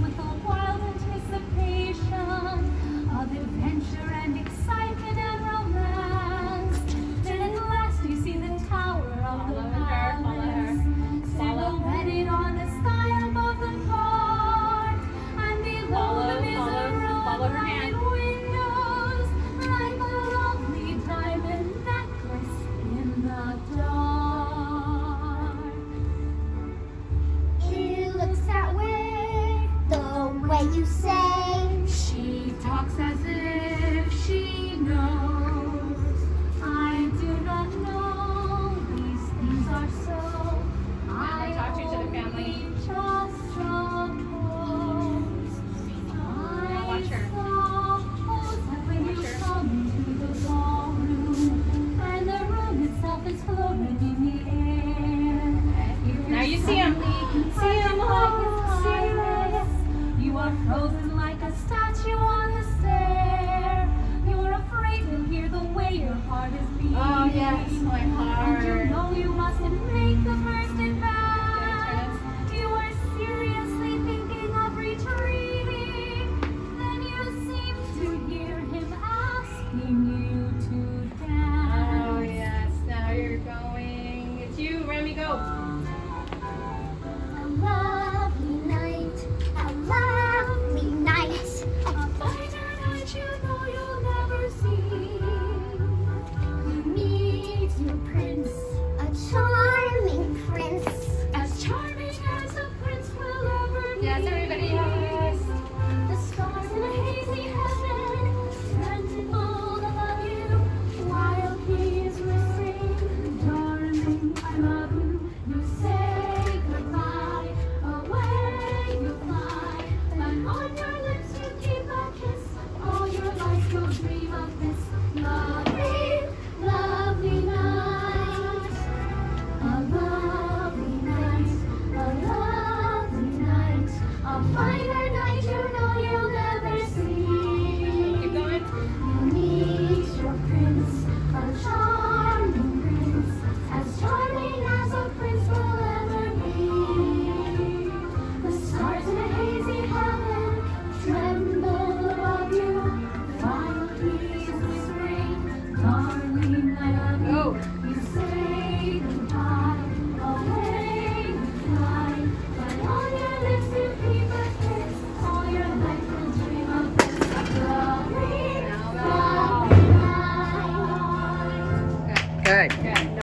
with a white Yes, everybody, "Darling,